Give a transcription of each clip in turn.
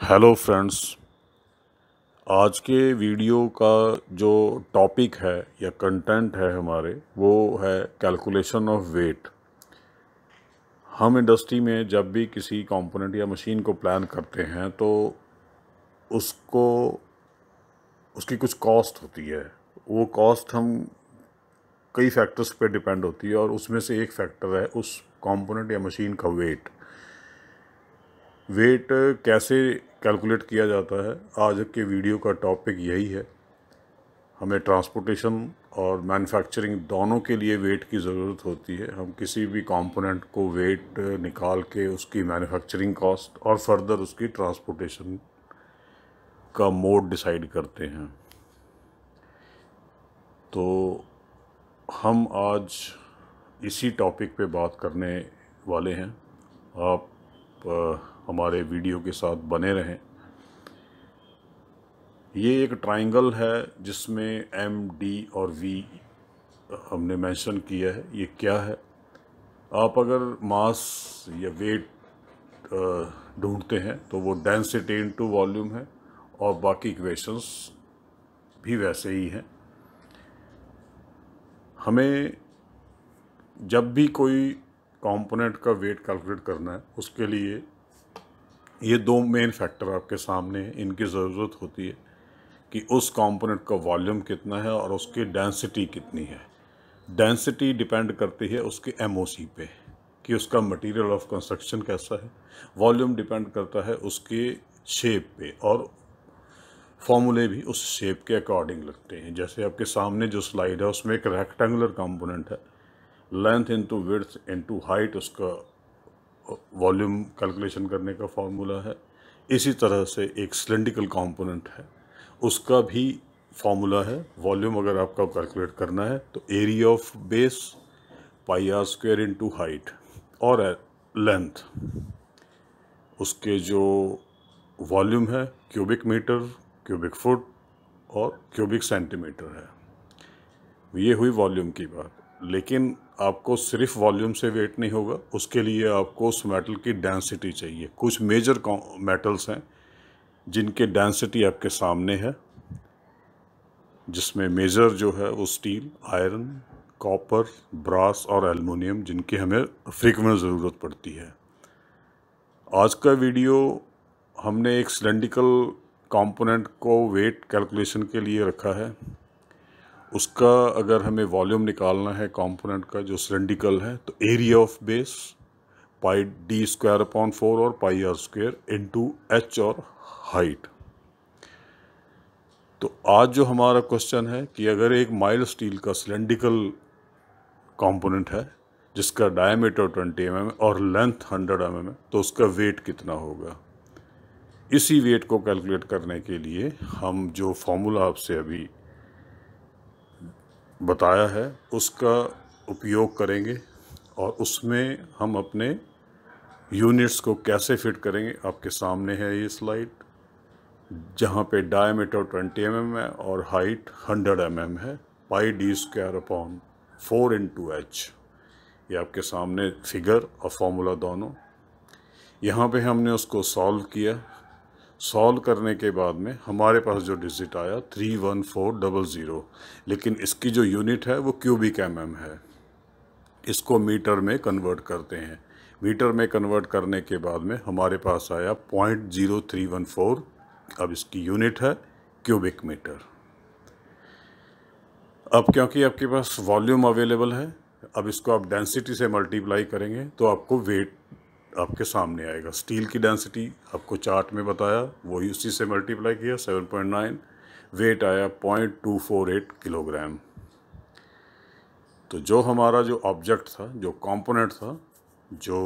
Hello friends आज के video का जो टॉपिक है या कंटेंट है हमारे, वो है कैलकुलेशन ऑफ़ वेट हम इंडस्ट्री में जब भी किसी कंपोनेंट या मशीन को प्लान करते हैं तो उसको, उसकी कुछ कॉस्ट होती है। वो कॉस्ट हम कई फैक्टर्स पे डिपेंड होती है और उसमें से एक फैक्टर है उस कंपोनेंट या मशीन का वेट वेट कैसे कैलकुलेट किया जाता है? आज के वीडियो का टॉपिक यही है। हमें ट्रांसपोर्टेशन और मैन्युफैक्चरिंग दोनों के लिए वेट की ज़रूरत होती है। हम किसी भी कंपोनेंट को वेट निकाल के उसकी मैन्युफैक्चरिंग कॉस्ट और फर्दर उसकी ट्रांसपोर्टेशन का मोड डिसाइड करते हैं। तो हम आज इसी टॉपिक पे बात करने वाले हैं। आप हमारे वीडियो के साथ बने रहें। ये एक ट्राइंगल है जिसमें एम डी और वी हमने मेंशन किया है। ये क्या है? आप अगर मास या वेट ढूंढते हैं तो वो डेंसिटी इनटू वॉल्यूम है और बाकी इक्वेशंस भी वैसे ही हैं। हमें जब भी कोई कंपोनेंट का वेट कैलकुलेट करना है, उसके लिए ये दो मेन फैक्टर आपके सामने इनकी ज़रूरत होती है कि उस कंपोनेंट का वॉल्यूम कितना है और उसकी डेंसिटी कितनी है। डेंसिटी डिपेंड करती है उसके एम पे कि उसका मटेरियल ऑफ़ कंस्ट्रक्शन कैसा है। वॉल्यूम डिपेंड करता है उसके शेप पे और फॉर्मूले भी उस शेप के अकॉर्डिंग लगते हैं। जैसे आपके सामने जो स्लाइड है, उसमें एक रेक्टेंगुलर कंपोनेंट है। Length into width into height उसका वॉल्यूम कैलकुलेशन करने का फार्मूला है। इसी तरह से एक सिलेंडिकल कंपोनेंट है। उसका भी फार्मूला है। वॉल्यूम अगर आपका कैलकुलेट करना है तो area of base pi r square into height और लेंथ। उसके जो वॉल्यूम है, क्यूबिक मीटर, क्यूबिक फुट और क्यूबिक सेंटीमीटर है। ये हुई वॉल्यूम की बात। लेकिन आपको सिर्फ़ वॉल्यूम से वेट नहीं होगा, उसके लिए आपको उस मेटल की डेंसिटी चाहिए। कुछ मेजर मेटल्स हैं, जिनके डेंसिटी आपके सामने है, जिसमें मेजर जो है वो स्टील आयरन कॉपर ब्रास और एलुमिनियम जिनकी हमें फ्रीक्वेंट ज़रूरत पड़ती है। आज का वीडियो हमने एक सिलेंडिकल कंपोनेंट को वेट कैलकुलेशन के लिए रखा है। उसका अगर हमें वॉल्यूम निकालना है कंपोनेंट का जो सिलेंडिकल है तो area of base pi D square upon four और pi R square into H और हाइट। तो आज जो हमारा क्वेश्चन है कि अगर एक माइल्ड स्टील का सिलेंडिकल कंपोनेंट है, जिसका डायमीटर 20 एम mm और लेंथ 100 एम mm तो उसका वेट कितना होगा? इसी वेट को कैलकुलेट करने के लिए हम जो फॉर्मूला आपसे अभी बताया है, उसका उपयोग करेंगे और उसमें हम अपने यूनिट्स को कैसे फिट करेंगे। आपके सामने है ये स्लाइड, जहाँ पे डायमीटर 20 एम mm है और हाइट 100 एम mm है pi D square upon four into H ये आपके सामने फिगर और फॉर्मूला दोनों। यहाँ पे हमने उसको सॉल्व किया। सॉल्व करने के बाद में हमारे पास जो डिजिट आया three one four double zero लेकिन इसकी जो यूनिट है, वो क्यूबिक एम एम है। इसको मीटर में कन्वर्ट करते हैं। मीटर में कन्वर्ट करने के बाद में हमारे पास आया point zero three one four अब इसकी यूनिट है क्यूबिक मीटर। अब क्योंकि आपके पास वॉल्यूम अवेलेबल है, अब इसको आप डेंसिटी से मल्टीप्लाई करेंगे तो आपको वेट आपके सामने आएगा। स्टील की डेंसिटी आपको चार्ट में बताया, वही उसी से मल्टीप्लाई किया 7.9 वेट आया 0.248 किलोग्राम। तो जो हमारा जो ऑब्जेक्ट था, जो कंपोनेंट था, जो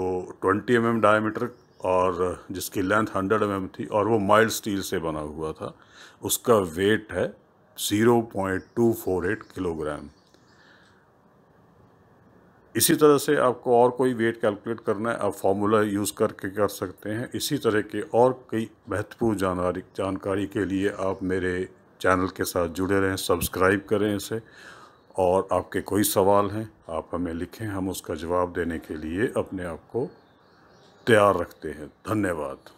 20 एम mm डायमीटर और जिसकी लेंथ 100 एम mm थी और वो माइल्ड स्टील से बना हुआ था, उसका वेट है 0.248 किलोग्राम। इसी तरह से आपको और कोई वेट कैलकुलेट करना है, आप फार्मूला यूज़ करके कर सकते हैं। इसी तरह के और कई महत्वपूर्ण जानकारी जानकारी के लिए आप मेरे चैनल के साथ जुड़े रहें, सब्सक्राइब करें इसे और आपके कोई सवाल हैं, आप हमें लिखें, हम उसका जवाब देने के लिए अपने आप को तैयार रखते हैं। धन्यवाद।